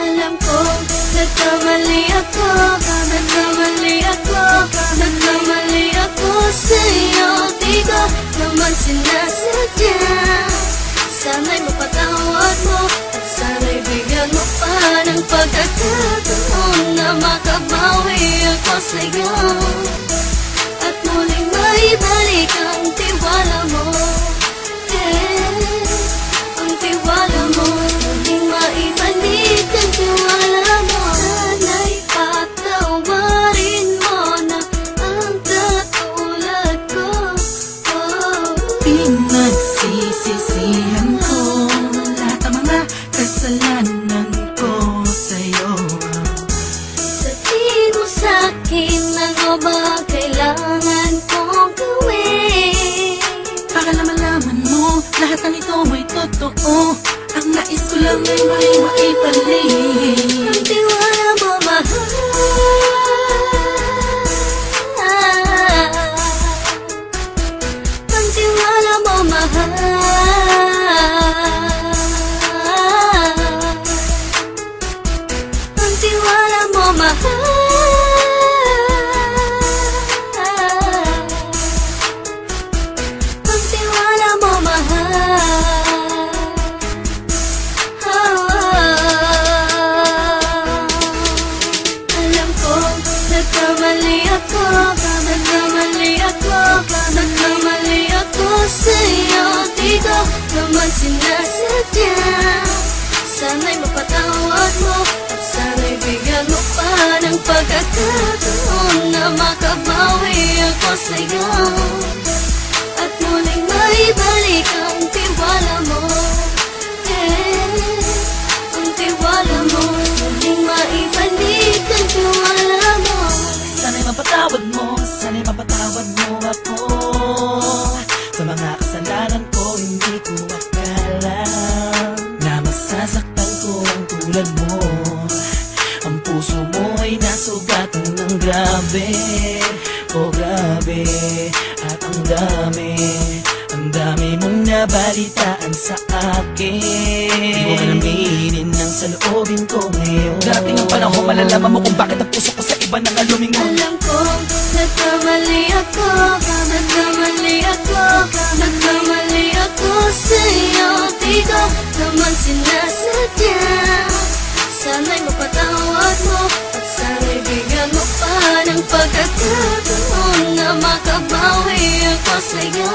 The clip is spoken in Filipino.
Alam ko, nagkamali ako Nagkamali ako Nagkamali ako sa'yo. Di ko naman sinasadya. Sana'y mapatawad mo At sana'y bigyan mo pa ng pagkakataon Na makabawi ako sa'yo. At muling maibalik ang tiwala mo Lahat ng ito may totoo. Ang nais ko lang ay may ako Nagkamali ako Nagkamali ako sa'yo. Di ko naman sinasadya Sana'y mapatawad mo At sana'y bigyan mo pa ng pagkakataon Na makabawi ako sa'yo. At muling tulad mo. Ang puso mo ay nasugatan ng grabe. Oh grabe. At ang dami Ang dami mong nabalitaan sa akin. Di mo man aminin ang saloobin ko ngayon. Darating ang panahon malalaman mo kung bakit ang puso ko sa iba nang alumingon Alam ko, nagkamali ako. Nagkamali ako. Nagkamali ako sa'yo. Di ko naman sinasadya pagkakataon Na makabawi ako sa'yo